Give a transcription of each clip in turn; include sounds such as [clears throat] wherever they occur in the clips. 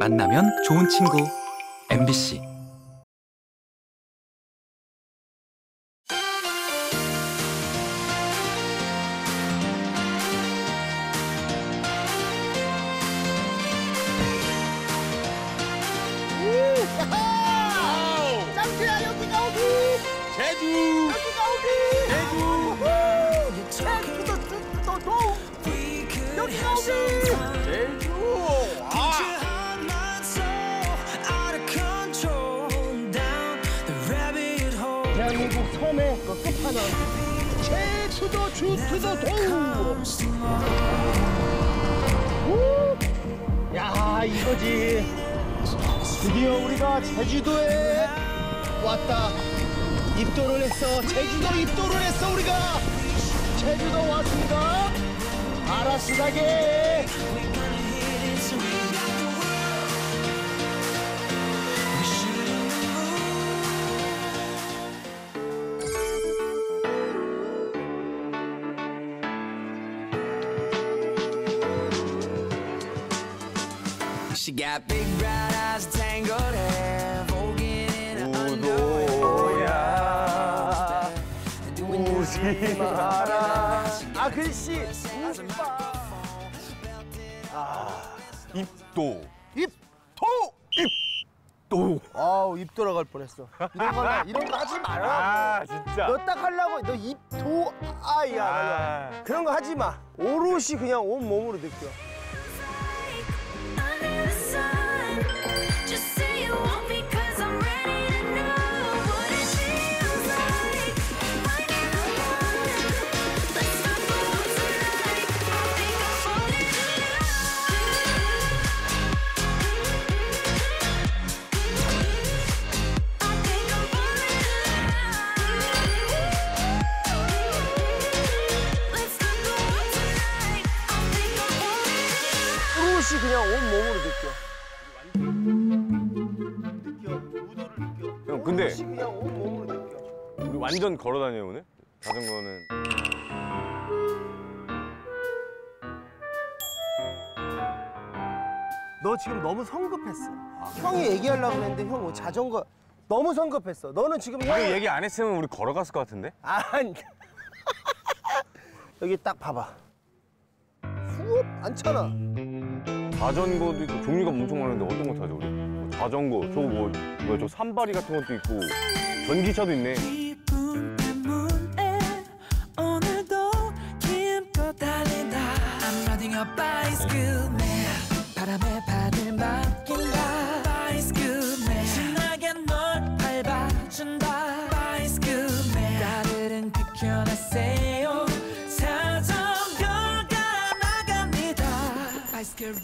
만나면 좋은 친구. MBC 아 글씨 입도. 입토 또. 아우 입 돌아갈 뻔했어. 이런 거 [laughs] 이런 거 하지 마라. 아 진짜. 너 딱 하려고 너 입토 아야 아. 그런 거 하지 마. 오롯이 그냥 온 몸으로 느껴 형, 근데- 우리 완전 걸어 다녀요 오늘. 자전거는. 너 지금 너무 성급했어. 형이 얘기하려고 했는데 형 뭐 자전거 너무 성급했어. 너는 지금 형 이거 얘기 안 했으면 우리 걸어갔을 것 같은데. 아니 [laughs] 여기 딱 봐봐. 수업 많잖아. 자전거도 있고 종류가 엄청 많은데 어떤 거 타죠 우리? 뭐 자전거, 저거 뭐 뭐야 저 산발이 같은 것도 있고 전기차도 있네.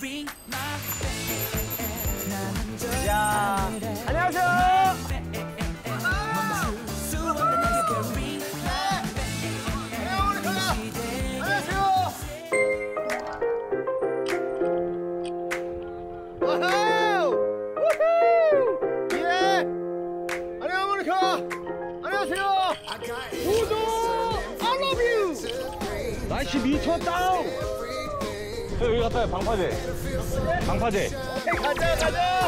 ring 야 안녕하세요. 날씨 미쳤다! 여기 갔다 방파제. 방파제. 가자, 가자!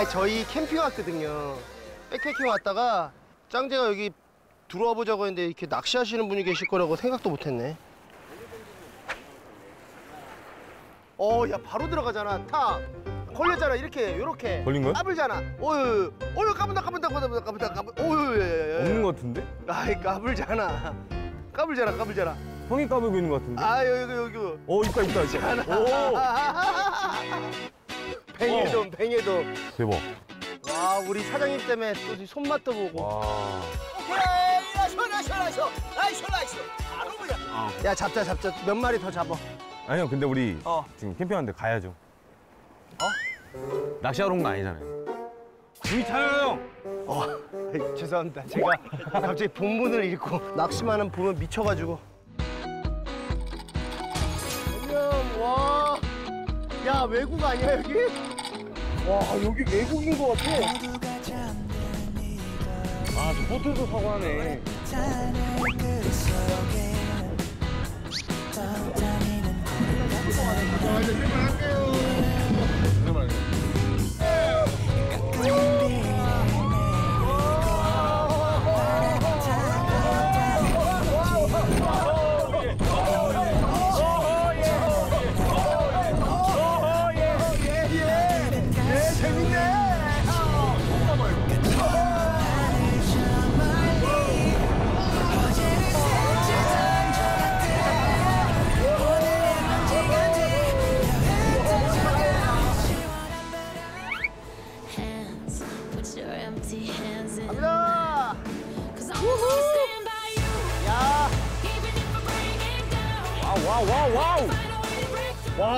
아, 저희 캠핑 왔거든요. 백패킹 왔다가 짱제가 여기 들어와 보자고 했는데 이렇게 낚시하시는 분이 계실 거라고 생각도 못 했네. 어, 야, 바로 들어가잖아. 탁. 걸렸잖아. 이렇게, 요렇게. 걸린 거야? 까불잖아. 어유, 어유, 까분다, 까분다, 까분다, 까분다, 까분다. 어유, 예, 예, 예. 없는 것 같은데? 아이, 까불잖아. 까불잖아, 까불잖아. 형이 까불고 있는 것 같은데? 아, 여기, 여기, 여기. 어 있다 있다 있다. 오 [laughs] 뱅에돔, 뱅에돔. 대박. 와, 우리 사장님 때문에 또 손맛도 보고. 와. 오케이, nice, nice, nice. nice, nice. 바로 그냥. 야, 잡자, 잡자. 몇 마리 더 잡아. 아니요 근데 우리 어. 지금 캠핑 왔는데 가야죠. 어? 낚시하러 온 거 아니잖아요. 우리 타요 형. 어, [laughs] 죄송합니다. 제가 갑자기 본문을 읽고 낚시만은 보면 미쳐가지고. 와. 야, 외국 아니야, 여기? 와, 여기 외국인 것 같아. 아저 보트도 사고 하네. 그 속에 떠다니는 Hands,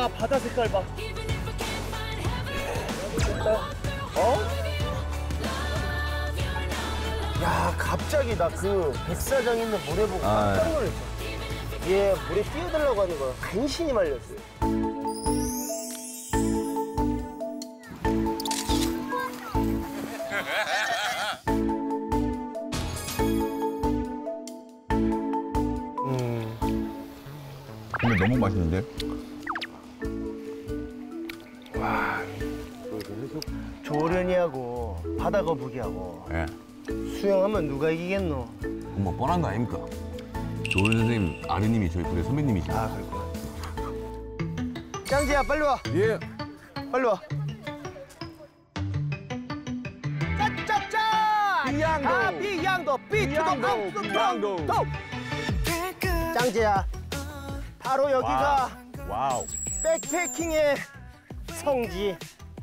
와 바다 색깔 봐. 어? 야 갑자기 나 그 백사장 있는 모래 보고 아, 깜짝 놀랐어. 얘 물에 뛰어들려고 하는 거 간신히 말렸어요. 예. 수영하면 누가 이기겠노? 뭐 뻔한 거 아닙니까? 조은 선생님 아드님이 저희 부대 선배님이시죠. 아 그렇구나. 짱지야 빨리 와. 예 빨리 와. 짜짜짜! 비양도! 아, 비양도! 비양도! 비양도! 짱지야, 바로 여기가 wow backpacking의 성지.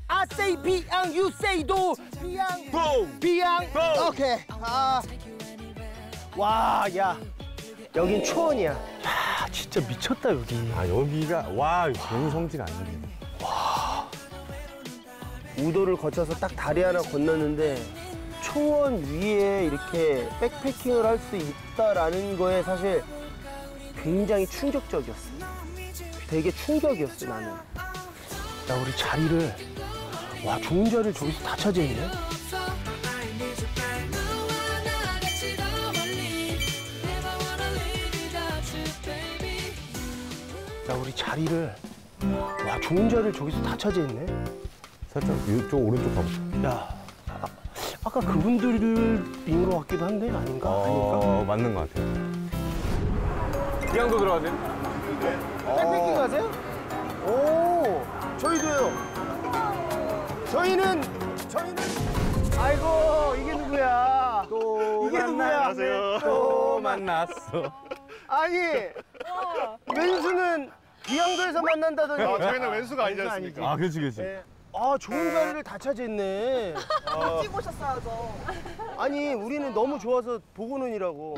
I say 비양, you say 도. 비양, 붐 비양. 도! 오케이. 아. 와, 야. 여긴 초원이야. 야, 진짜 미쳤다 여기. 아 여기가 와 괜히 성지가 아니네 우도를 거쳐서 딱 다리 하나 건넜는데 초원 위에 이렇게 백패킹을 할 수 있다라는 거에 사실 굉장히 충격적이었어. 되게 충격이었어 나는. 야 우리 자리를 와 좋은 자리를 저기서 다 차지했네. 야 우리 자리를 와 좋은 자리를 저기서 다 차지했네. 살짝 이쪽 오른쪽 가볼까 야 아, 아까 그분들인 것 같기도 한데 아닌가? 아닐까? 어 맞는 것 같아요 비양도 들어가세요 백패킹 가세요? 오, 저희도요. 저희는 저희는 아이고 이게 누구야? 또 이게 누구야? 또 만났어 아니 왼수는 비양도에서 만난다더니 저희는 왼수가 아니지 않습니까? 아 그렇지 그렇지 네. 아 좋은 자리를 다 차지했네. 찍 오셨어야죠. 아니 우리는 너무 좋아서 보고는 이라고.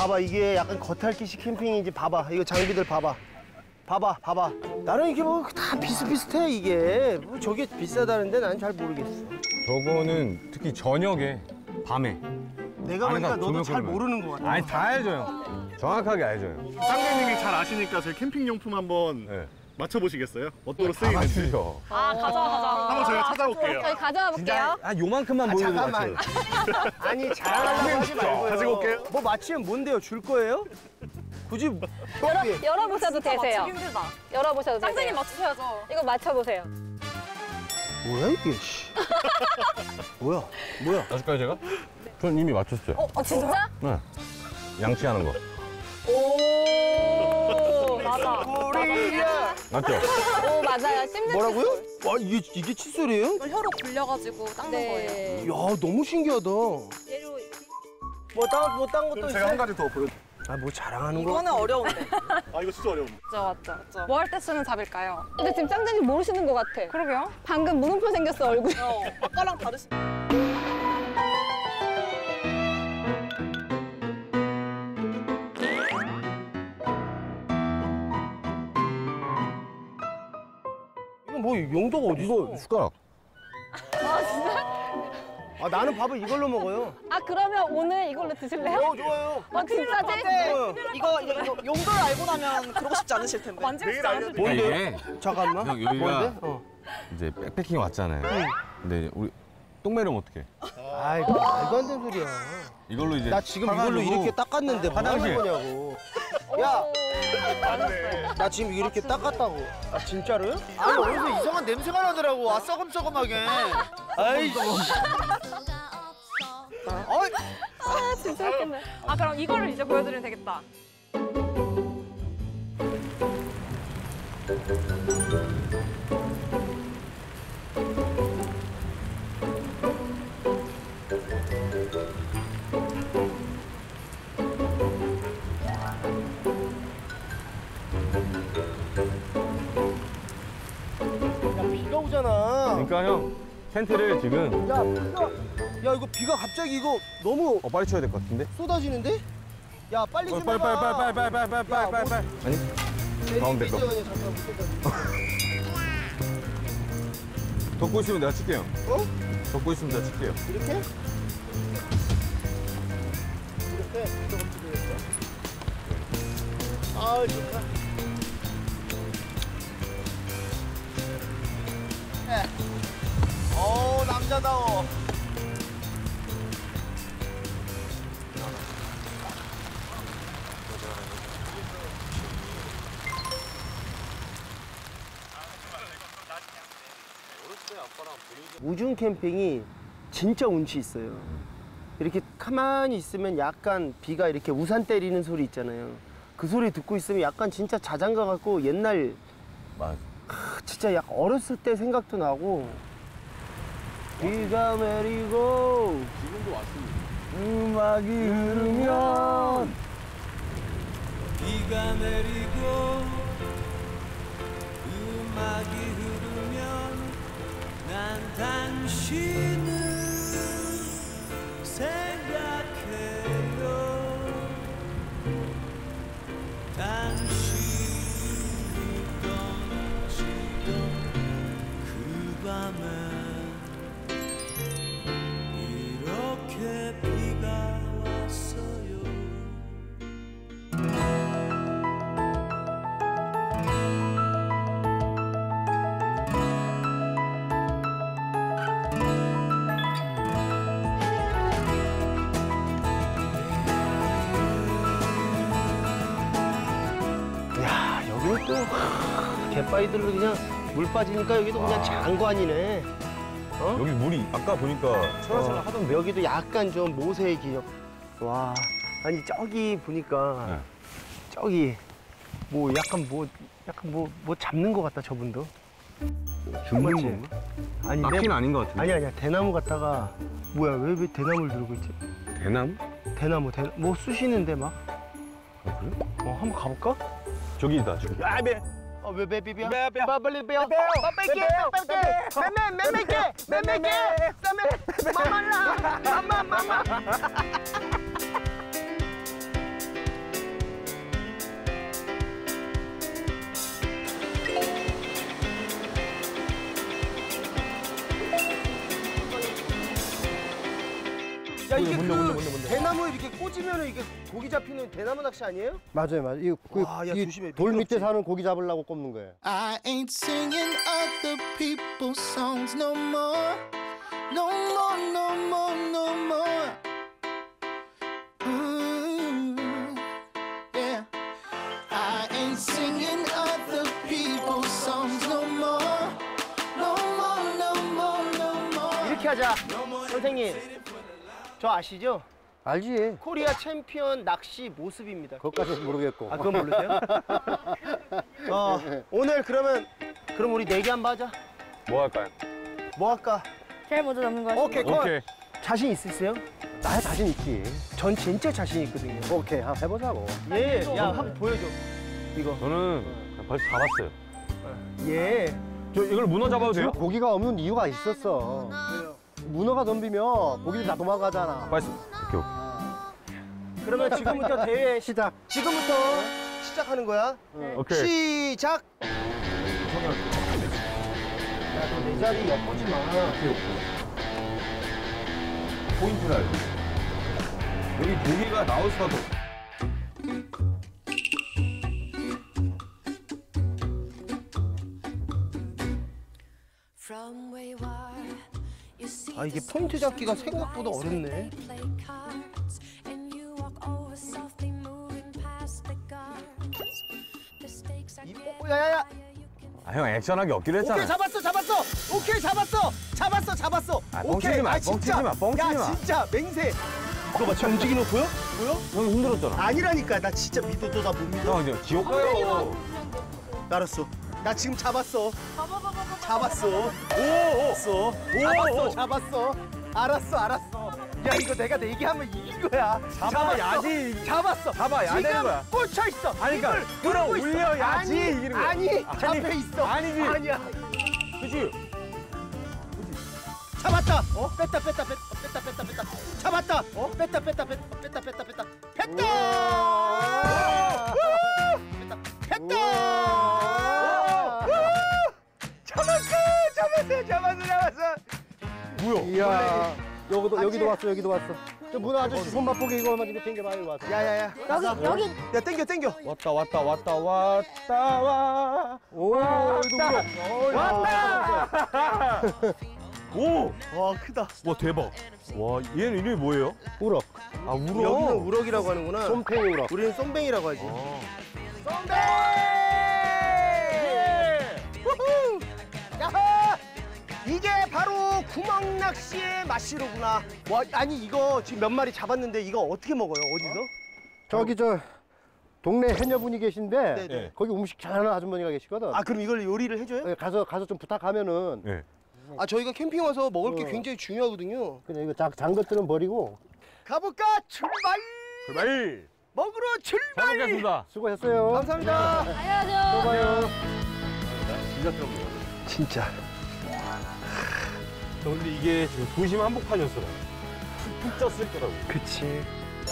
봐봐 이게 약간 겉핥기식 캠핑인지 봐봐. 이거 장비들 봐봐. 봐봐 봐봐. 나는 이게 뭐 다 비슷비슷해 이게. 뭐 저게 비싸다는데 난 잘 모르겠어. 저거는 특히 저녁에 밤에. 내가 보니까 아니다, 너도 조명 잘 끄면. 모르는 것 같아. 아니 다 형. 정확하게 알죠 형. 짱배님이 잘 아시니까 저희 캠핑 용품 한번 네. 맞춰보시겠어요? 어떻게 다 쓰이는지 맞추죠 아, 가져와, 가져와. 한번 저희가 찾아볼게요 저희 가져와 볼게요. 아 요만큼만 아, 보여도 잠깐만 [laughs] 아니 자랑하려고 하지 말고요 가지고 올게요. 뭐 맞히면 뭔데요 줄 거예요? 굳이 뭐 열어, 예. 열어보셔도 되세요. 힘들다. 열어보셔도 되세요. 짱짱이 맞추셔야죠. 이거 맞춰보세요. 뭐야 이게 씨 [laughs] 뭐야 뭐야 맞을까요 제가? 전 이미 맞췄어요 어, 어, 진짜? 네. 양치하는 거 오, 맞아. 우리야 맞죠? 오, 맞아요. 씹는 뭐라고요? 와 이게 이게 칫솔이에요? 혀로 굴려가지고 닦는 거예요. 네. 야 너무 신기하다 뭐딴뭐딴 것도 그럼 제가 한 가지 더 보여 아뭐 자랑하는 거 이거는 어려운데. 아 이거 진짜 어려운데 [laughs] 맞죠, 맞죠. 뭐할 때 쓰는 잡일까요? 근데 지금 짱짱이 모르시는 것 같아. 그러게요. 방금 물음표 생겼어, 얼굴. 어, 아까랑 다르시. 뭐 용도가 어디 있어? 숟가락 아 나는 밥을 이걸로 먹어요. 아 그러면 오늘 이걸로 드실래요? 어 좋아요. 어 진짜지? 어. 이거, 이거, 이거 용도를 알고 나면 그러고 싶지 않으실 텐데. 만지고 싶지 않으실 텐데. 뭔데? 이게 잠깐만. 형, 여기가- 뭔데? 어. 이제 백패킹 왔잖아요. 근데 우리 똥 매름 어떻게? 아이 말도 안 되는 소리야. 이걸로 이제 나 지금 이걸로 이렇게 닦았는데 뭐 하는 화장실. 거냐고. 야, 나 지금 이렇게 닦았다고. 아 진짜로요? 아니 어디서 이상한 냄새가 나더라고. 아 썩음썩음하게. 아이씨. 어이. 아 진짜 웃겠네. 아, 그럼 이거를 이제 보여드리면 되겠다. 그러니까 형 텐트를 지금 야 비가. 야 이거 비가 갑자기 이거 너무 어 빨리 쳐야 될 것 같은데? 쏟아지는데? 야 빨리 좀 빨리 빨리 해봐. 빨리 빨리 빨리 빨리 빨리 빨리 빨리 아니 내리 가운데 거. 잠깐 덮고 있으면 내가 칠게요 어? 덮고 있으면 내가 칠게요 이렇게? 이렇게? 아 좋다. 네. 어 남자다워. 우중 캠핑이 진짜 운치 있어요. 이렇게 가만히 있으면 약간 비가 이렇게 우산 때리는 소리 있잖아요. 그 소리 듣고 있으면 약간 진짜 자장가 같고 옛날 맞아. 크, 진짜 약 어렸을 때 생각도 나고 비가 내리고 지금도 왔습니다. 음악이 흐르면 비가 내리고 음악이 흐르면 난 당신을 생 하, 갯바위들로 그냥 물 빠지니까 여기도 그냥 장관이네. 어? 여기 물이 아까 보니까 철화철화 하던데 여기도 약간 좀 모세기역. 와, 아니 저기 보니까 네. 저기 뭐 약간 뭐 약간 뭐 뭐 잡는 것 같다 저분도. 죽는? 건가? 아니 내- 낚시는 아닌 것 같은데 아니 아니야 대나무 갖다가 뭐야 왜 왜 대나무를 들고 있지? 대나무? 대나무 대, 뭐 쑤시는데 막. 아 그래? 어 한번 가볼까? 저기다 저기 아 배. 어왜 배비비야? 빨리 배요. 빨리 빨리 매매 매매게 매매게 매매 마마라 마마 마마. 야 이게 뭔데, 그 뭔데, 뭔데, 뭔데? 대나무 이렇게 꽂으면 이게 고기 잡히는 대나무 낚시 아니에요? 맞아요, 맞아요. 이, 그, 와, 야, 이 조심해. 돌 밑에 미끄럽지? 사는 고기 잡으려고 꼽는 거예요. I ain't singing other people's songs no more. No more, no more, no more. Ooh, yeah. I ain't singing other people's songs no more. No more, no more, no more. 이렇게 하자. 선생님, 저 아시죠? 알지? 코리아 챔피언 낚시 모습입니다. 그것까지는 모르겠고. 아, 그건 모르세요? [laughs] 어, 오늘 그러면 그럼 우리 내기 한번 하자. 뭐 할까요? 뭐 할까? 제일 먼저 잡는 거 오케이, 콜. 오케이 자신 있으세요? 나 자신 있지. 전 진짜 자신 있거든요. 오케이, 한번 해보자고. 예, 야, 한번 보여줘. 이거. 저는 벌써 잡았어요 예. 저 이걸 문어 잡아도 돼요? 고기가 없는 이유가 있었어. 문어가 덤비면 고기들 다 도망가잖아. 빨리 오케이 오케이 그러면 지금부터 대회 [laughs] 시작. 지금부터 시작하는 거야. 오케이 시작. 야, 너내 자리 엿보지 마. 포인트라. 여기 고기가 나올 수밖에 없어. 아 이게 포인트 잡기가 생각보다 어렵네. 야야야. 아, 형 액션하기 없기로 했잖아. 오케이 잡았어 잡았어. 오케이 잡았어 잡았어 잡았어. 아, 오케이 뻥치지 마, 아, 진짜. 뻥치지 마, 뻥치지 야 마. 진짜 맹세. 이거 봐 지금 움직이는 거 보여? 보여? 형 힘들었잖아. 아니라니까 나 진짜 믿어 너나 못 믿어. 형 이제 지옥 가요. 알았어. 나 지금 잡았어. 잡았어. 오, 오. 잡았어. 잡았어. 잡았어. 알았어, 알았어. 야, 이거 내가 내기하면 이긴 거야. 잡아야지. 잡았어. 잡아야 지금 되는 거야. 꽂혀 있어. 아니, 그러니까. 끌어올려야지 아니, 이기는 거야. 아니, 잡혀 있어. 아니지. 아니야. 그치? 잡았다. 어? 뺐다, 뺐다, 뺐다, 뺐다, 뺐다, 뺐다. 잡았다. 어? 뺐다, 뺐다, 뺐다, 뺐다, 뺐다, 뺐다. 뺐다. 뺐다. 잡았 잡았어, 잡았어, 잡았어. 뭐야? 이야. 여기도 여기도 왔어 여기도 왔어. 저 문어 아저씨 손 맛보기 이거만 좀 땡겨봐 이거 와서. 야야야. 여기 여기 야 땡겨 땡겨. 왔다 왔다 왔다 왔다 와. 오 이거 왔다. 오. 와 크다. 와 대박. 와 얘는 이름이 뭐예요? 우럭. 아 우럭. 여기는 우럭이라고 하는구나. 솜팽이 우럭. 우리는 쏨뱅이라고 하지. 어. 쏨뱅! 이게 바로 구멍 낚시의 맛이로구나. 와 아니 이거 지금 몇 마리 잡았는데 이거 어떻게 먹어요? 어디서? 저기 저 동네 해녀분이 계신데 네네. 거기 음식 잘하는 아주머니가 계시거든. 아 그럼 이걸 요리를 해줘요? 예, 가서 가서 좀 부탁하면은 네. 아 저희가 캠핑 와서 먹을 게 어. 굉장히 중요하거든요. 그냥 이거 장, 장 것들은 버리고 가볼까? 출발! 출발. 먹으러 잘 출발! 먹겠습니다. 수고했어요. 감사합니다. 가야죠. 또 봐요. 진짜 뜨겁네요. 진짜. 근데 이게 지금 도심 한복판이었어. 푹 쪘을 거라고. 그치.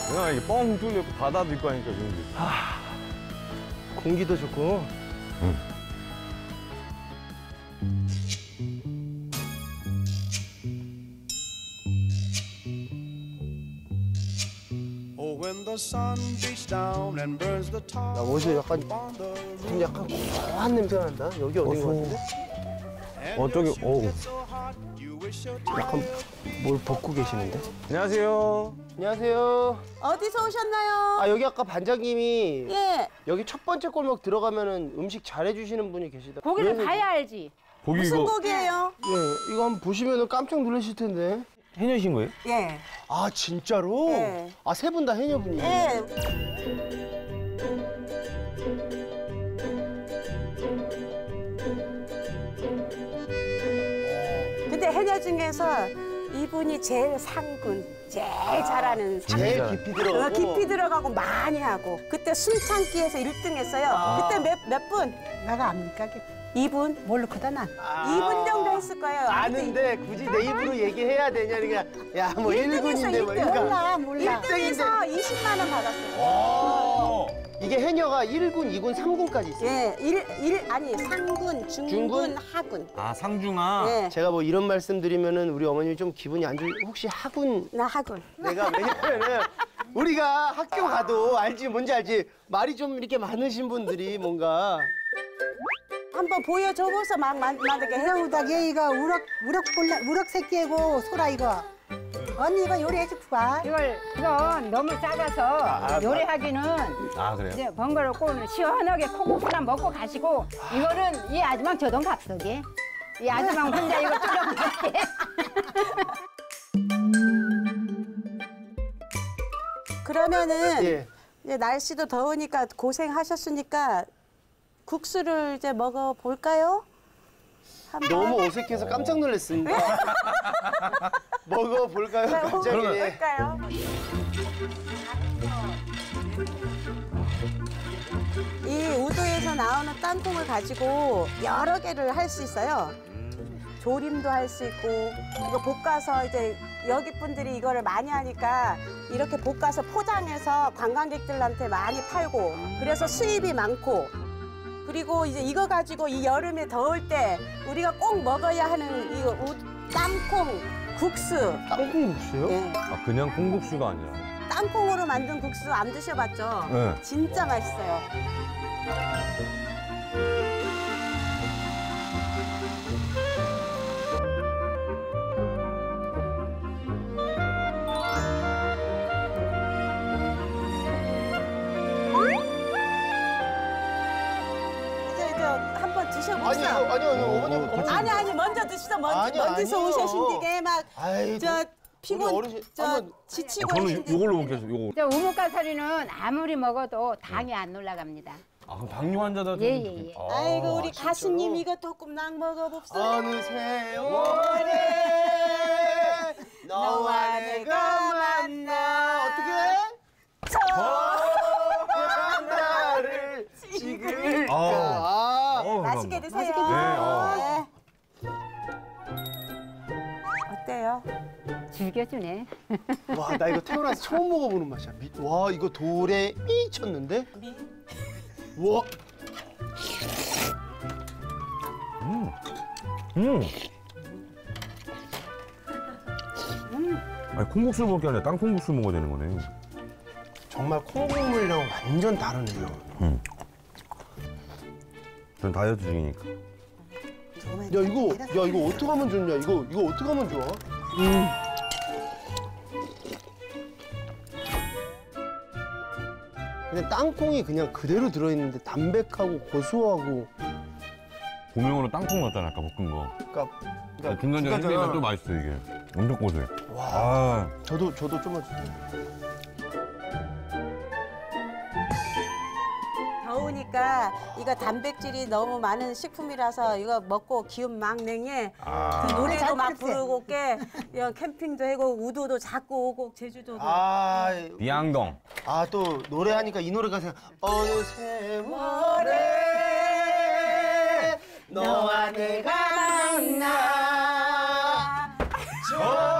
그냥 이게 뻥 뚫려 있고 바다도 있고 하니까 그런 게. 공기도 좋고. Oh, the tar 야, 어디서 약간 좀 약간 고소한 냄새가 난다. 여기 어딘 것 같은데? 어 저기 어. 약간 뭘 벗고 계시는데? 안녕하세요. 안녕하세요. 어디서 오셨나요? 아 여기 아까 반장님이 예. 여기 첫 번째 골목 들어가면은 음식 잘해주시는 분이 계시다. 고기를 그래서- 가야 알지. 고기 무슨 이거 곡이에요? 예, 이거 한번 보시면은 깜짝 놀라실 텐데. 해녀신 거예요? 예. 아 진짜로? 네. 아세 분 다 해녀분이에요? 예. 중에서 이분이 제일 상군, 제일 잘하는 상군. 제일 깊이 어, 들어가고. 깊이 들어가고 많이 하고 그때 숨참기에서 1등 했어요. 아. 그때 몇, 몇 분? 나가 압니까? 2분? 모르거든 난. 아. 2분 정도 했을 거예요. 아는데 굳이 내 입으로 얘기해야 되냐니까 야뭐 1군인데 뭐 일등. 몰라 몰라. 1등에서 20만 원 받았어요. 어. 이게 해녀가 1군, 2군, 3군까지 있어요. 예, 일, 일 아니 상군, 중군, 중군? 하군. 아 상중아. 예, 제가 뭐 이런 말씀 드리면은 우리 어머님이 좀 기분이 안 좋으 혹시 하군 나 하군. 내가 왜냐면은 우리가 학교 가도 알지 뭔지 알지 말이 좀 이렇게 많으신 분들이 뭔가 한번 보여줘보서 막 만, 만들게 해. 새우닭 얘가 우럭 우럭 볼라 우럭 새끼고 소라 이거. 언니 이거 요리해줄 봐. 이걸 이거 너무 작아서 요리하기는 아 그래요? 이제 번거롭고 시원하게 콩국수나 먹고 가시고 이거는 이 아줌마 저돈 값쓰게. 이 아줌마 혼자 이거 끓여 먹게. [laughs] 그러면은 예 이제 날씨도 더우니까 고생하셨으니까 국수를 이제 먹어 볼까요? 너무 어색해서 깜짝 놀랐습니다. [laughs] 먹어볼까요 갑자기? 볼까요? 이 우도에서 나오는 땅콩을 가지고 여러 개를 할 수 있어요. 조림도 할 수 있고 이거 볶아서 이제 여기 분들이 이거를 많이 하니까 이렇게 볶아서 포장해서 관광객들한테 많이 팔고 그래서 수입이 많고 그리고 이제 이거 가지고 이 여름에 더울 때 우리가 꼭 먹어야 하는 이거 우, 땅콩 국수. 땅콩 국수요? 예. 아 그냥 콩국수가 아니라. 땅콩으로 만든 국수 안 드셔봤죠? 네. 진짜 맛있어요. 아니. 이거 아니 아니 어머님 같이 아니 아니 먼저 드시죠. 먼저 아니, 먼저서 아니요. 오셨신 뒤에 막 아이 저 피곤 어르신 저 한번- 지치고 저는 이걸로 먹겠어요. 요거. 저 우뭇가사리는 아무리 먹어도 당이 안 올라갑니다. 아 그럼 당뇨 환자다. 예, 예, 예. 아이고 우리 가수님 이것도 꼼랑 먹어봅시다. 어느 세월에 [laughs] 너와 내가 만나 어떻게 나를 찍을까 아. 어, 맛있게 감사합니다. 드세요. 네, 어. 네. 어때요? 즐겨주네. [laughs] 와 나 이거 태어나서 처음 먹어보는 맛이야 미- 와 이거 돌에 미쳤는데 와 음. 아니 콩국수 먹을 게 아니라 땅콩국수 먹어야 되는 거네. 정말 콩국물이랑 완전 다르네요 전 다이어트 중이니까. 야 이거. 야 이거 어떻게 하면 좋냐 이거 이거 어떻게 하면 좋아 그냥 땅콩이 그냥 그대로 들어있는데 담백하고 고소하고 고명으로 땅콩 넣었잖아 아까 볶은 거. 그러니까, 그러니까 중간중간 또 맛있어 이게. 엄청 고소해. 와 아. 저도 저도 좀만 주세요 더우니까 이거 단백질이 너무 많은 식품이라서 이거 먹고 기운 막 냉해 아. 그 노래도 잘 막. 부르고 게 야, 캠핑도 하고 우도도 자꾸 오고 제주도도 아, 비양동. 아 또 노래하니까 이 노래가 생각 어느 세월에 너와 내가 만나 정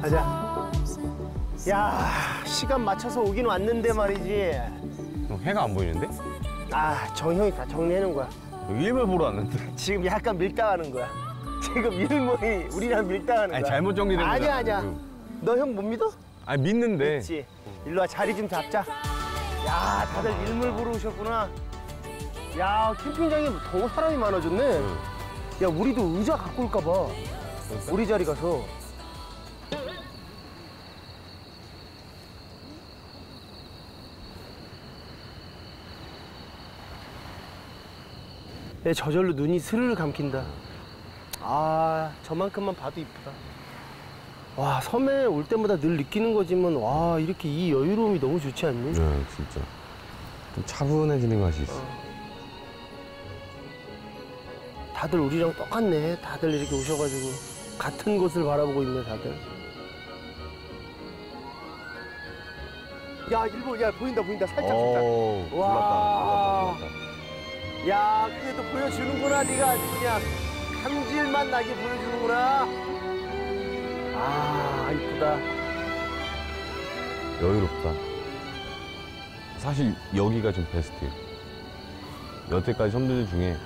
가자. 야 시간 맞춰서 오긴 왔는데 말이지 형, 해가 안 보이는데? 아 정형이 다 정리해놓은 거야 일몰 보러 왔는데. 지금 약간 밀당하는 거야 지금 일몰이 우리랑 밀당하는 아니 거야 잘못 정리된 거잖아. 아니야 아니야. 너 형 못 믿어? 아니 믿는데. 그렇지 일로 와 자리 좀 잡자 야 다들 일몰 보러 오셨구나 야 캠핑장에 더 사람이 많아졌네 야 우리도 의자 갖고 올까 봐 우리 자리 가서 내 저절로 눈이 스르르 감긴다 아 저만큼만 봐도 이쁘다 와 섬에 올 때마다 늘 느끼는 거지만 와 이렇게 이 여유로움이 너무 좋지 않니? 네 진짜. 좀 차분해지는 맛이 있어. 다들 우리랑 똑같네. 다들 이렇게 오셔가지고 같은 곳을 바라보고 있네, 다들. 야, 일본, 야, 보인다, 보인다. 살짝 보인다. 오, 와. 불났다. 불났다. 야, 그래도 보여주는구나, 네가 아주 그냥 감질맛 나게 보여주는구나. 아, 이쁘다. 여유롭다. 사실 여기가 좀 베스트예요. 여태까지 섬들 중에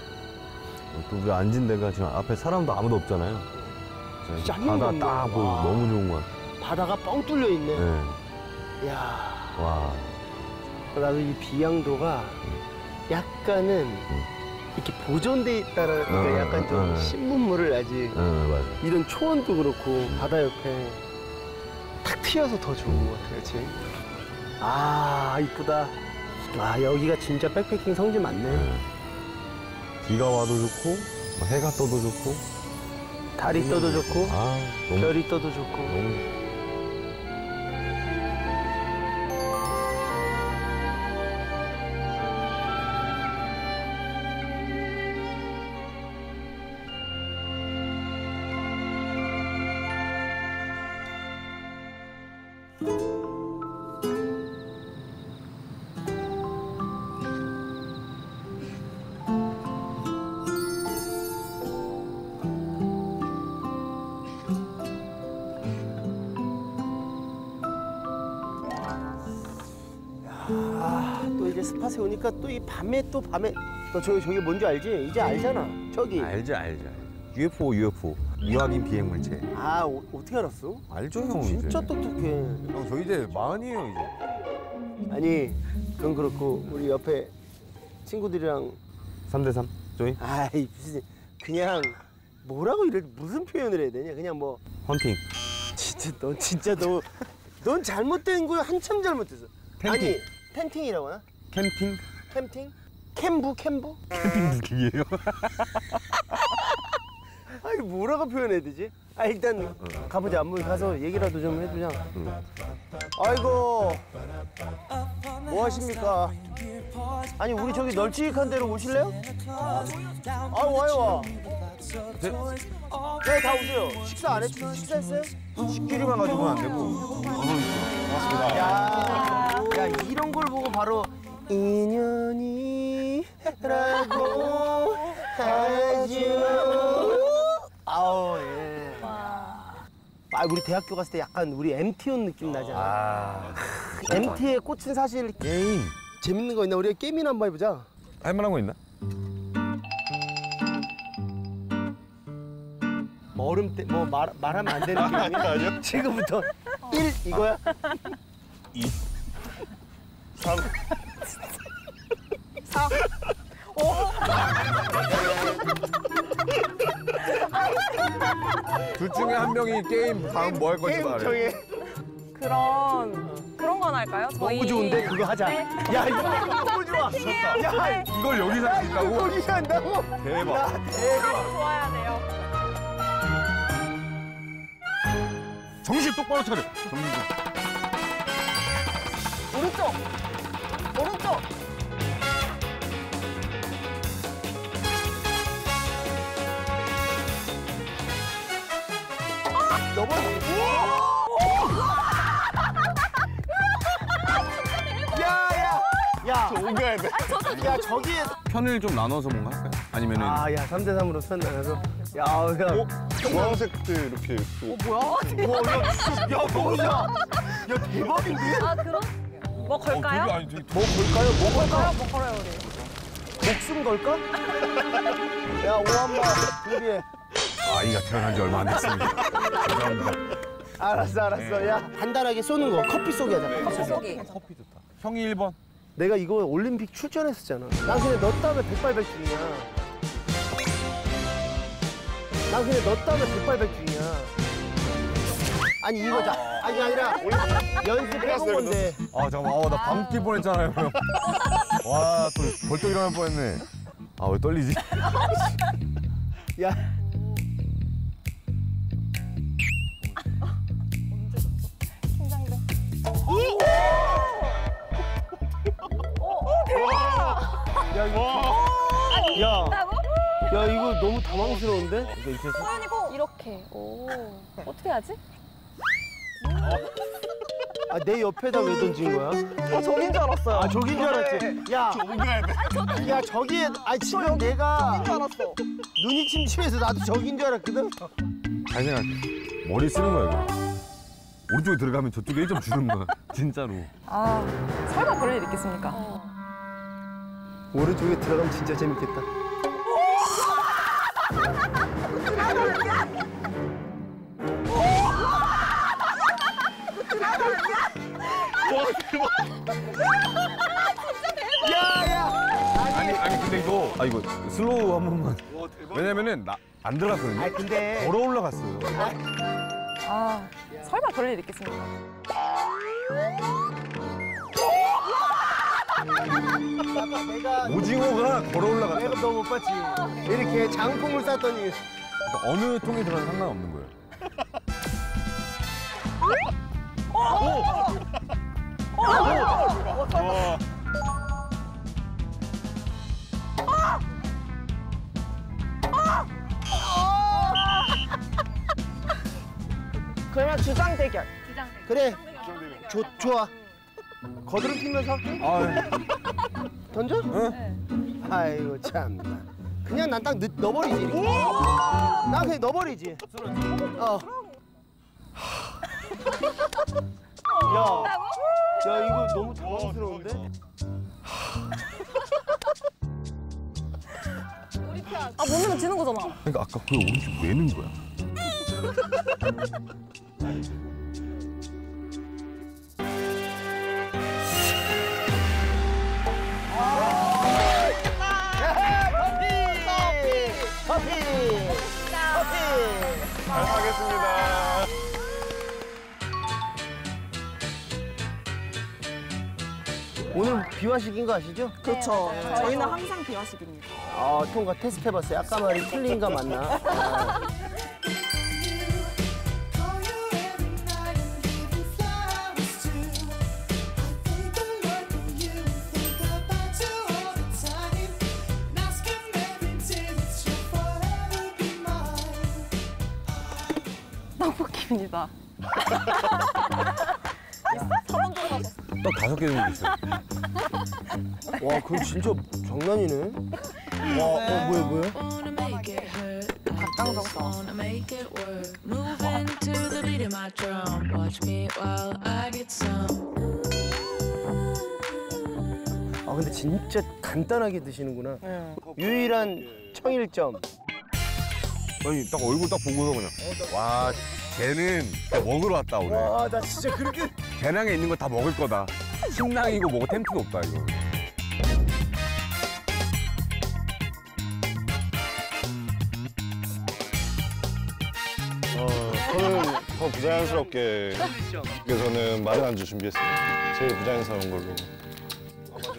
또 우리 앉은 데가 지금 앞에 사람도 아무도 없잖아요. 바다. 딱 보고 와. 너무 좋은 것 같아. 바다가 뻥 뚫려 있네. 네. 야 와. 나도 이 비양도가 약간은 이렇게 보존돼 있다라는 게 어, 약간 어, 좀 어. 신문물을 아직. 이런 초원도 그렇고 바다 옆에 탁 트여서 더 좋은 것 같아, 그렇지? 아 이쁘다. 아 여기가 진짜 백패킹 성지 맞네. 네. 비가 와도 좋고, 뭐 해가 떠도 좋고. 달이 떠도 좋고 아, 너무, 별이 떠도 좋고. 너무. 이 밤에 또 밤에 너 저기 저기 뭔지 알지? 이제 알잖아. 저기. 알죠, 알죠. UFO, UFO. 이화긴 비행 물체. 아 어, 어떻게 알았어? 알죠, 형. 진짜 이제. 똑똑해. 형, 저 이제 마흔이에요, 이제. 아니 그건 그렇고 우리 옆에 친구들이랑 3대 3? 조이? 아이 무슨 그냥 뭐라고 이래 무슨 표현을 해야 되냐 그냥 뭐 헌팅. 진짜 넌 진짜 너 넌 잘못된 거야 한참 잘못됐어. 텐팅. 아니 텐팅이라고 하나? 캠핑? 캠핑? 캠부 캠부? 캠핑 무기예요? 아니 뭐라고 표현해야 되지? 아 일단 가보자 한번 가서 얘기라도 좀 해보자. 아이고 뭐 하십니까? 아니 우리 저기 널찍한 데로 오실래요? 아 와요 와. 네, 다 오세요. 식사 안 했죠? 식사했어요? 식기류만 가지고는 안 되고. 야, 야 이런 걸 보고 바로 인연이라고 하죠. 아우 예. 아 우리 대학교 갔을 때 약간 우리 MT온 느낌 나잖아. 아. MT의 꽃은 사실 게임. 재밌는 거 있나? 우리 게임이나 한번 해보자. 할 만한 거 있나? 뭐 얼음 때 뭐 말 말하면 안 되는 게임이야? [laughs] 아니요. 지금부터 1 이거야? 2 3둘 중에 한 명이 게임 다음 뭐 할 건지 게임 말해. 정해. 그런 그런 건 할까요? 저희 너무 좋은데 그거 하자. 네. 야 이거 너무 좋아. 야 이걸 여기서 할 수 있다고? 거기서 한다고? 대박. 야, 대박. 좋아야 돼요. 정신 똑바로 차려. 정신. 오른쪽 야. 옮겨야 돼. 야 저기에 편을 좀 나눠서 뭔가 할까요? 아니면은 아야 3대 3으로 선 나눠서 야 야. 주황색도 이렇게 또 뭐야? 와, 야, 야, 뭐야? 야, 대박인데? 아 그럼 뭐 걸까요? 아니 되게 뭐 걸까요? 뭐 걸까? 뭐 걸어요 우리? 목숨 걸까? 야, 오한마 준비해. 아이가 태어난 지 얼마 안 됐습니다. 죄송합니다. 알았어, 알았어. 야, 간단하게 쏘는 거. 커피 쏘기 하자. 커피 쏘기. 쏘기. 형이 1번. 내가 이거 올림픽 출전했었잖아. 난 그냥 너 때문에 백발백중이야. 난 그냥 너 때문에 백발백중이야. 아니 이거 자, 아니 아니라 연습해본 건데. 아 잠깐만, 아, 나 방귀 낄 뻔했잖아요. 형. 와, 또 벌떡 일어날 뻔했네. 아 왜 떨리지? 야, 긴장돼. 야 이거, 야, 나고? 야 이거 너무 당황스러운데? 이거 이렇게 해서? 소연이 고 이렇게. 오 어떻게 하지? 아, 내 옆에다 왜 던진 거야? 어 저긴 줄 알았어요. 아, 저긴 줄 알았지. 야, 옮겨야 돼. 야, 저기에, 아, 지금 내가 줄 알았어. 눈이 침침해서 나도 저긴 줄 알았거든? 잘 생각해. 머리 쓰는 거야 이거. 오른쪽에 들어가면 저쪽에 1점 주는 거야. [laughs] 진짜로. 아 설마 그럴 일 있겠습니까? 오른쪽에 들어가면 진짜 재밌겠다. 야, 야! 아니 아니 근데 이거 아 이거 슬로우 한 번만. 왜냐면은 나 안 들어갔거든요. 아, 근데. 걸어 올라갔어요. 아 설마 그럴 일 있겠습니까? 아까 내가, 오징어가 걸어 올라갔어. 내가 너못 봤지? 이렇게 장풍을 쐈더니. 그러니까 어느 통에 들어가도 상관없는 거예요. 와. 그러면 주장 대결. 그래. 좋, 좋아. 거드름 피면서 할게. 아, 던져? 응? 아이고 참나. 그냥 난 딱 넣어버리지. 이렇게. 난 그냥 넣어버리지. 어. 야, 야 이거 너무 당황스러운데? 아, 못 넣으면 지는 거잖아. 그러니까 아까 그 오른쪽 왜 넣은 거야? [laughs] 하겠습니다. 오늘 비화식인 거 아시죠? 그렇죠. 저희는 항상 비화식입니다. 아, 통과 테스트 해봤어요. 아까 말이 틀린가 맞나? 아. 떡볶이입니다. 떡 다섯 개 정도 있어요. 와, 그럼 진짜 장난이네. 와, 어, 뭐야, 뭐야? 아, 근데 진짜 간단하게 드시는구나. 네. 유일한 청일점. 아니 딱 얼굴 딱 보고서 그냥 와 쟤는 먹으러 왔다 오늘. 와, 나 진짜 그렇게. [laughs] 배낭에 있는 거 다 먹을 거다. 신랑이고 뭐고 템트도 없다 이거. 어, 저는 더 부자연스럽게 그래서 저는 마른 안주 준비했습니다. 제일 부자연스러운 걸로.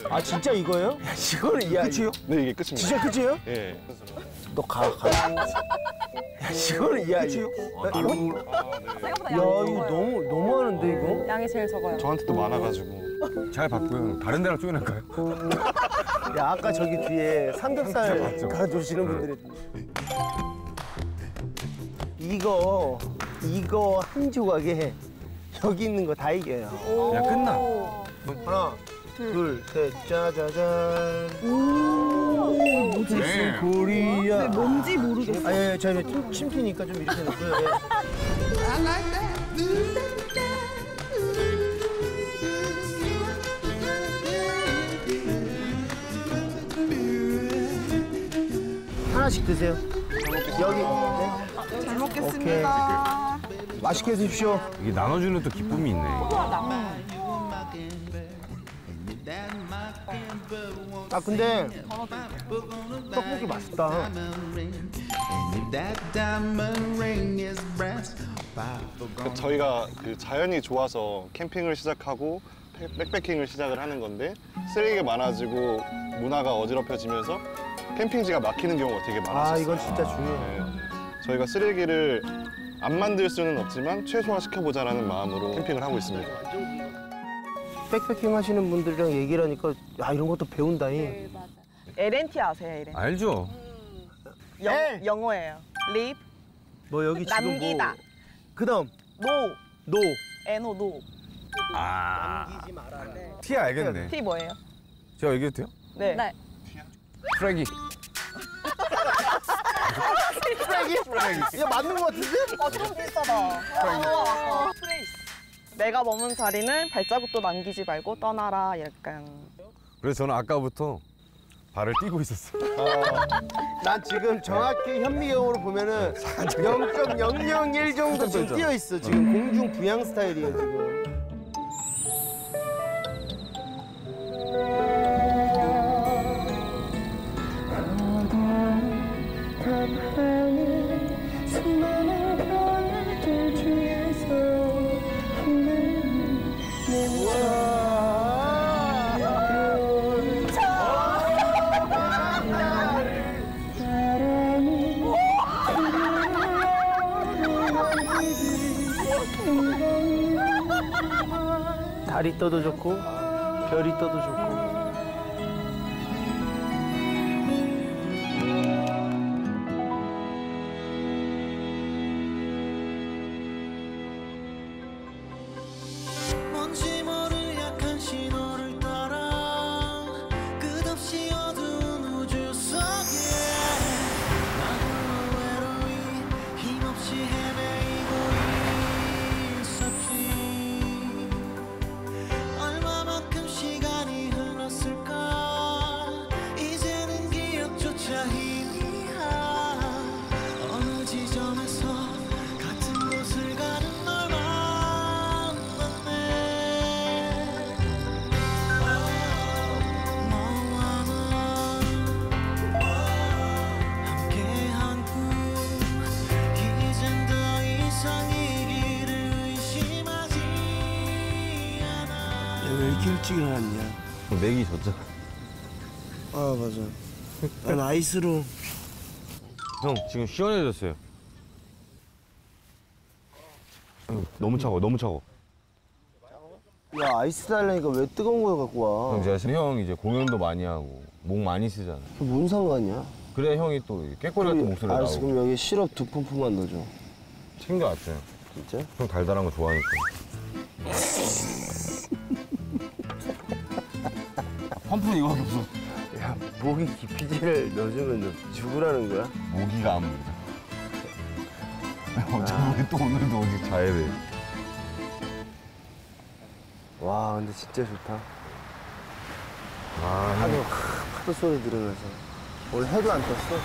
아, 진짜 이거예요? [laughs] 이거는, 야. 끝이요? 네, 이게 끝입니다. 진짜 끝이에요? 예. 너 가, 가. 야, 이거는, 야. 끝이요? 생각보다 야, 양이 이거 적어요. 너무, 너무 하는데, 이거? 양이 제일 적어요. 저한테도 많아가지고. 잘 봤고요. 다른 데랑 쪼개낼까요? 야, 아까 저기 뒤에 삼겹살? 가져오시는 분들이. 이거, 이거 한 조각에 [laughs] 여기 있는 거 다 이겨요. 야 끝나. 하나, 둘, 셋, 짜자잔. 네. 코리아. 뭔지 모르겠어. 아, 예, 예, 저희 침- 침튀니까 좀 이렇게 놓고요. 예. 하나씩 드세요. 여기. 네. 잘 먹겠습니다. 맛있게 드십시오. 이게 나눠주는 또 기쁨이 있네. 아, 근데 떡볶이 맛있다. 그 저희가 그 자연이 좋아서 캠핑을 시작하고 팩- 백패킹을 시작을 하는 건데 쓰레기가 많아지고 문화가 어지럽혀지면서 캠핑지가 막히는 경우가 되게 많았어요. 아, 이건 진짜 중요해요. 저희가 쓰레기를 안 만들 수는 없지만 최소화 시켜보자라는 마음으로 캠핑을 하고 있습니다. 백패킹 하시는 분들이랑 얘기를 하니까 야, 이런 것도 배운다잉. LNT 아세요, LNT? 알죠? 영, 영어예요. Leave, 뭐 여기 지금 남기다. 뭐 그다음 no, 노. NO, no. 아. 티 알겠네. T 뭐예요? 제가 얘기해도 돼요? 네. 네. 쓰레기. 쓰레기? 야, 맞는 것 같은데? 어, 좀 비슷하다. 프레이스. 내가 머문 자리는 발자국도 남기지 말고 떠나라. 약간. 그래서 저는 아까부터 발을 띄고 있었어요. 난 지금 정확히 현미경으로 보면은 0.001 정도 지금 뛰어 있어. 지금 공중 부양 스타일이에요 지금. 떠도 좋고 별이 떠도 좋고. 아이스로. 형 지금 시원해졌어요. 형, 너무 차가워, 너무 차가워. 야 아이스 달라니까 왜 뜨거운 거 갖고 와? 형 제가 형 이제 공연도 많이 하고 목 많이 쓰잖아. 그게 뭔 상관이야? 그래 형이 또 깨꼬리 같은 목소리 알았어 나오고 그럼 여기 시럽 두 푼푼만 넣어줘. 챙겨왔죠. 진짜? 형 달달한 거 좋아하니까. [laughs] 펌프 이거 무슨 야 모기 기피제를 넣어주면 너 죽으라는 거야? 모기가 안 물어. [laughs] 어차피 우리 또 오늘도 오직 돼. 와 근데 진짜 좋다. 아, 파도 형 파도 소리 들으면서 오늘 해도 안 떴어.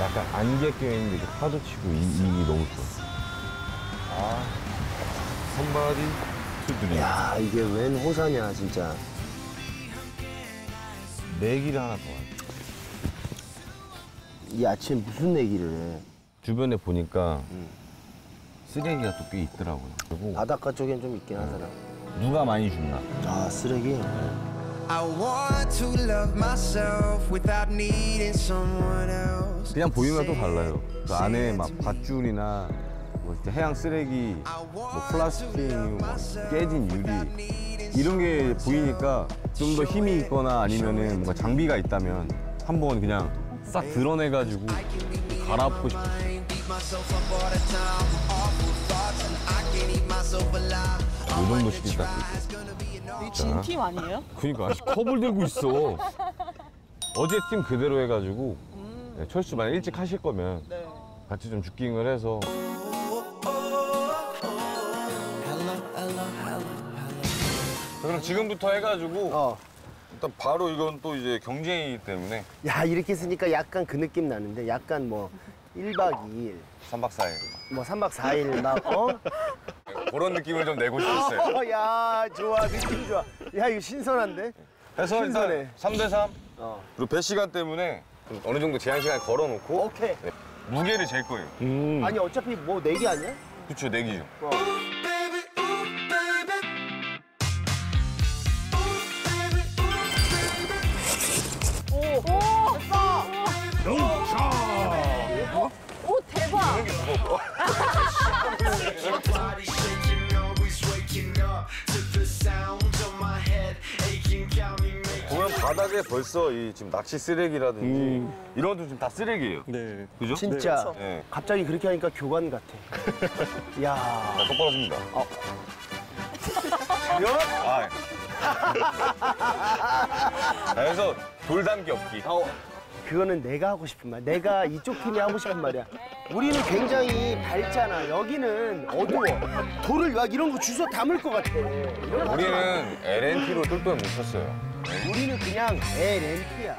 약간 안개 껴있는데 이렇게 파도 치고 이, 이 너무 좋아. 아, 선바디 투드림. 야 이게 웬 호사냐 진짜. 내기를 하나 더 하자. 이 아침에 무슨 내기를 해? 주변에 보니까 쓰레기가 또 꽤 있더라고요. 그리고 바닷가 쪽엔 좀 있긴 하더라. 누가 많이 줍나? 아 쓰레기. I want to love myself without needing someone else. 그냥 보이면 또 달라요. 그 안에 막 밧줄이나 뭐 해양 쓰레기, 뭐 플라스틱, 뭐 깨진 유리 이런 게 보이니까 좀 더 힘이 있거나 아니면은 뭔가 장비가 있다면 한번 그냥 싹 드러내가지고 갈아엎고 싶어. 요 정도 시킬 딱. 이 진팀 아니에요? 그니까 아직 컵을 들고 있어. [laughs] 어제 팀 그대로 해가지고 네, 철수 만약 일찍 하실 거면 네. 같이 좀 주킹을 해서 그럼 지금부터 해가지고 어. 일단 바로 이건 또 이제 경쟁이기 때문에 야 이렇게 쓰니까 약간 그 느낌 나는데 약간 뭐 1박 2일 3박 4일 뭐 3박 4일 막 어? [laughs] 그런 느낌을 좀 내고 싶었어요. 어, 야 좋아 느낌 좋아. 야 이거 신선한데? 그래서 신선해. 일단 3대 3 어. 그리고 배 시간 때문에 좀 어느 정도 제한 시간 걸어놓고 오케이. 네, 무게를 잴 거예요. 아니 어차피 뭐 내기 아니야? 그쵸 내기죠. 어. 보면 바닥에 벌써 이 지금 낚시 쓰레기라든지 이런 것도 지금 다 쓰레기예요. 네. 그죠? 진짜 네. 갑자기 그렇게 하니까 교관 같아. [laughs] 야. 자, 똑바로 씁니다. 아, 예. 자, 그래서 돌담기 없기. 어, 그거는 내가 하고 싶은 말. 내가 이쪽 팀이 하고 싶은 말이야. 우리는 굉장히 밝잖아. 여기는 어두워. 돌을 막 이런 거 주워 담을 것 같아. 우리는 LNT로 똘똘 뭉쳤어요. 우리는 그냥 LNT야.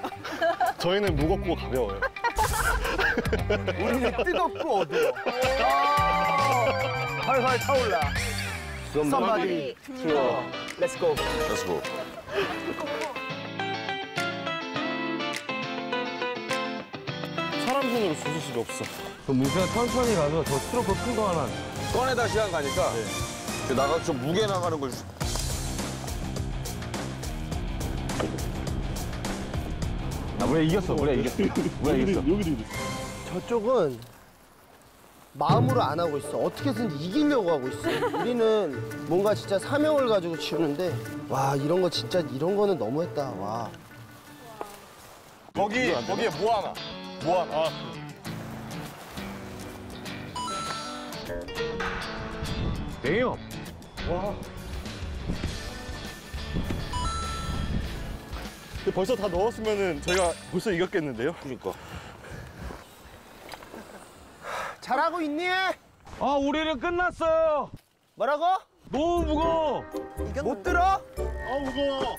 저희는 무겁고 가벼워요. 우리는 뜨겁고 어두워. 아, 활활 타올라. Somebody Let's go. Let's go. 손으로 주실 수가 없어. 그럼 문수야 천천히 가서 저 스트로크 큰 거 하나 꺼내다 시간 가니까 그 나가서 좀 무게 나가는 걸. 주- 아, 우리가 이겼어. 우리가 이겼어. [laughs] 우리가 이겼어. 저쪽은 마음으로 안 하고 있어. 어떻게든 이기려고 하고 있어. 우리는 뭔가 진짜 사명을 가지고 치우는데 와 이런 거 진짜 이런 거는 너무했다. 와. 거기 거기에 뭐 하나. 뭐 하나. 대요. 벌써 다 넣었으면은 저희가 벌써 이겼겠는데요? 그러니까. 잘하고 있니? 아, 우리는 끝났어요. 뭐라고? 너무 무거워. 못 들어? 아 무거워.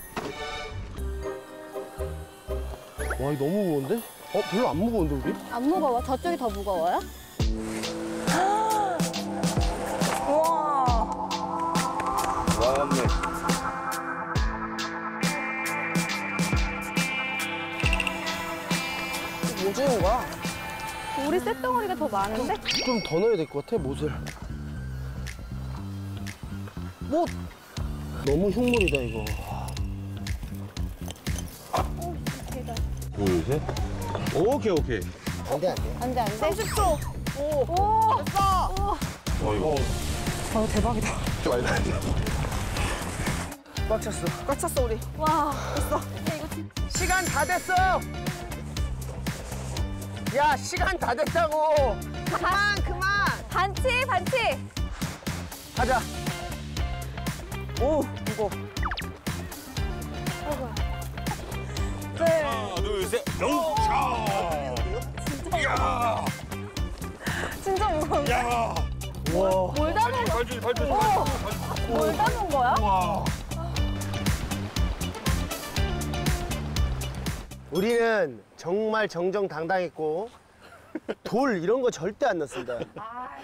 와 이거 너무 무거운데? 어, 별로 안 무거운데, 우리? 안 무거워. 저쪽이 더 무거워요? [gasps] 우와. 와, 언니. 뭐 주는 거야? 우리 쇳덩어리가 더 많은데? 좀 더 넣어야 될 것 같아, 못을. 못! 너무 흉물이다, 이거. 오, 대박. 둘, 셋. 오케이, 오케이. 안 돼, 안 돼. 안 돼, 안 돼. 30초. 오. 오. 됐어. 어, 대박이다. 꽉 찼어. 꽉 찼어, 우리. 와, 됐어. 시간 다 됐어! 야, 시간 다 됐다고! 그만, 그만. 반칙, 반칙. 가자. 오, 이거. 네. 하나, 둘, 셋. 오! 샤! 야! 진짜 무거워. 야! 와. 뭘 담은 거? 발주, 발주. 뭘 담은 거야? 와. 우리는 정말 정정당당했고 돌 이런 거 절대 안 넣습니다.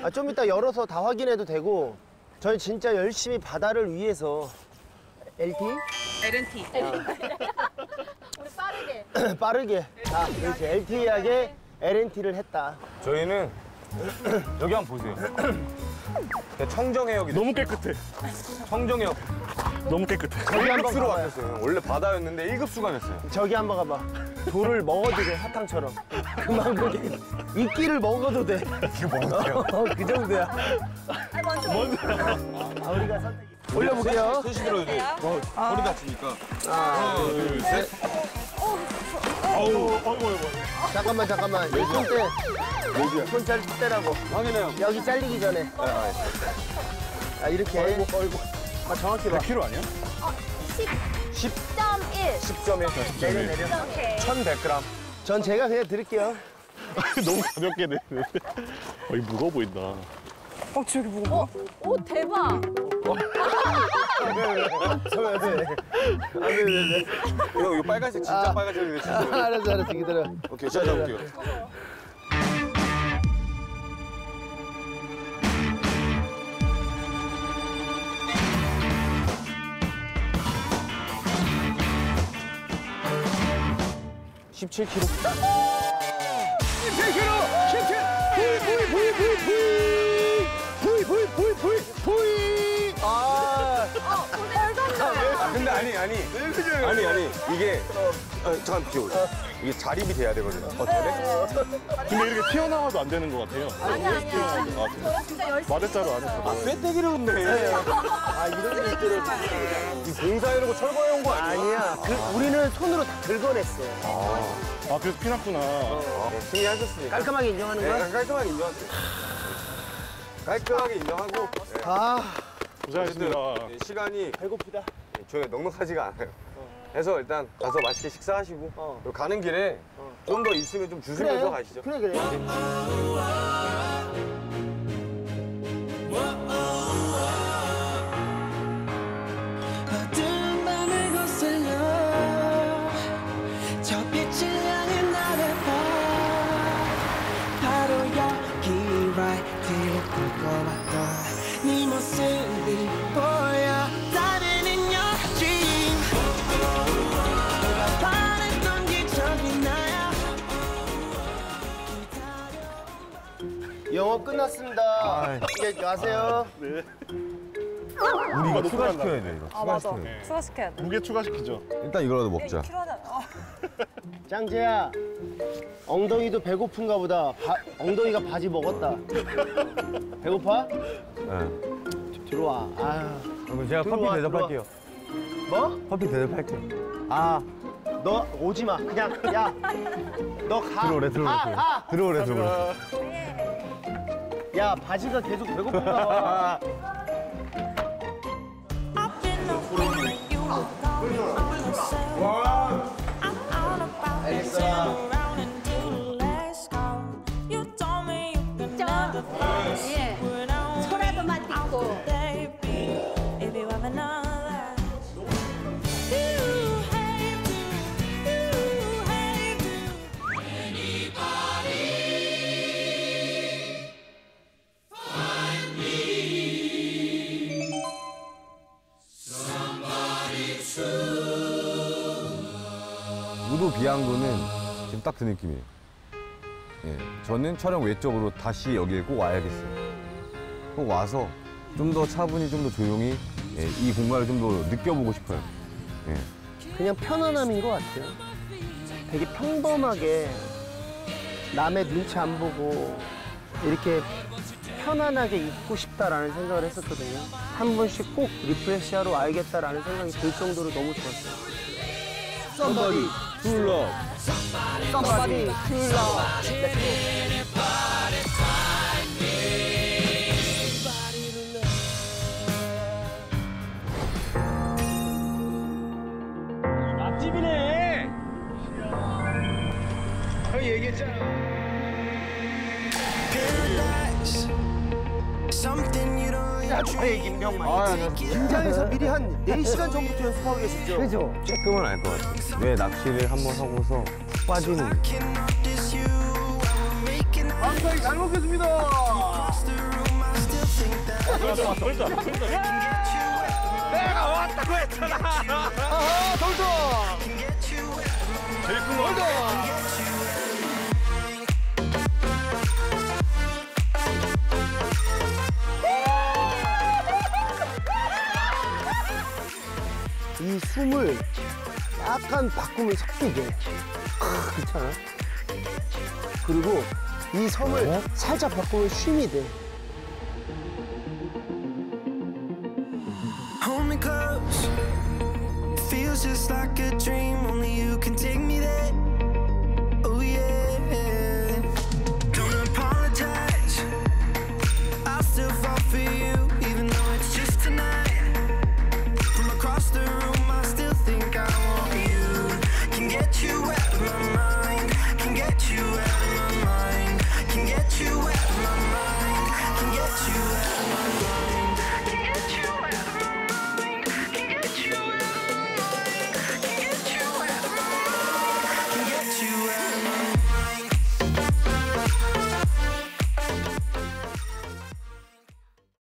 아, 좀 이따 열어서 다 확인해도 되고 저희 진짜 열심히 바다를 위해서 LT LNT. 빠르게. [clears throat] 빠르게 자 이렇게 LTE하게 LNT를 했다. 저희는 [clears throat] 여기 한번 보세요. [clears throat] 청정해역이 너무 깨끗해. 청정해역 너무 깨끗해. 저기 한번 1급수로 가봐요. 바뀌었어요. 원래 바다였는데 1급수가 됐어요. 저기 한번 가봐. 돌을 먹어도 돼 사탕처럼. 그만큼 이끼를 먹어도 돼. 이거 먹어도 돼요? [laughs] 어, 그 정도야. 아, 우리가 선택. 올려볼게요. 셋이 들어야 돼. 뭐, 허리 다치니까. 하나, 둘, 셋. 아우, 아이고, 아이고. 잠깐만 잠깐만. 이 손대. 손잘 떼라고. 확인해요. 여기 잘리기 전에. 아 이렇게. 어이구 어이구. 아 정확히 봐. 100kg 아니야? 10.1. 10점에 내려 내려. 1100g. 전 제가 그냥 드릴게요. 너무 가볍게 되는데. [laughs] 어 이, 무거워 보인다. 어, 저기 무거워. 오, 대박. 왜 돼? 안돼 돼. 이거, 이거 빨간색 진짜 아. 빨간색이네. 진짜. 알았어 알았어 기다려. 오케이, 자, 잡을게요. 십칠 킬로. 17kg! 17! 부이 부이 부이 부이 부이 부이 아, 아니, 아니. 아니, 아니. 이게, 어, 잠깐 비켜보세요. 이게 자립이 돼야 되거든요. 어떻게? 근데 이렇게 튀어나와도 안 되는 것 같아요. 아니, 아니야. 아, 그래? 진짜 열심히. 마대자루 안에 아, 들어. 쇠떼기를 굽네. 아 이런 일들을 이 공사해놓고 철거해 온 거 아니야? 아니야. 그, 우리는 손으로 다 긁어냈어. 아, 그래서 피났구나. 네, 승리하셨으니까. 깔끔하게 인정하는 네, 거야? 깔끔하게 인정하세요. 깔끔하게 인정하고. 네. 아 고생하셨습니다. 네, 시간이 배고프다. 저희 넉넉하지가 않아요. 그래서 일단 가서 맛있게 식사하시고 어. 가는 길에 좀 더 있으면 좀 주시면서 가시죠. 그래 그래. 끝났습니다. 이제 가세요. 우리 이거 추가시켜야 돼, 이거. 아, 맞아. 추가시켜야 돼. 추가시켜야 돼. 무게 추가시키죠. 일단 이거라도 먹자. 필요하다. 어. [laughs] 짱재야. 엉덩이도 배고픈가 보다. 바- 엉덩이가 바지 먹었다. 배고파? 네. 들어와. 아유. 그럼 제가 들어와, 커피 대접할게요. 뭐? 커피 대접할게요. 아, 너 오지 마. 그냥 야. 너 가. 들어오래, 들어오래, 가, 들어오래. 가. 들어오래, 들어오래. 야 바지가 계속 배고픈가 [laughs] 딱 그 느낌이에요. 예, 저는 촬영 외적으로 다시 여기에 꼭 와야겠어요. 꼭 와서 좀 더 차분히, 좀 더 조용히 예, 이 공간을 좀 더 느껴보고 싶어요. 예. 그냥 편안함인 것 같아요. 되게 평범하게 남의 눈치 안 보고 이렇게 편안하게 있고 싶다라는 생각을 했었거든요. 한 번씩 꼭 refresh하러 와야겠다라는 생각이 들 정도로 너무 좋았어요. Somebody to love. Somebody to love. 맛집이네. 형 얘기했잖아. 김병만. 아, 안녕하세요. 긴장해서 미리 한 4시간 전부터 연습하고 계시죠? 그죠? 조금은 알 것 같아. 왜 낚시를 한 번 하고서 푹 빠지는. 감사히 잘 먹겠습니다. 내가 왔다고 했잖아. 아하, 돌돌. 제일 이 숨을 약간 바꾸면 섞이게. 아, 괜찮아? 그리고 이 섬을 살짝 바꾸면 쉼이 돼. Hold me close. Feels just like a dream. Only you can take me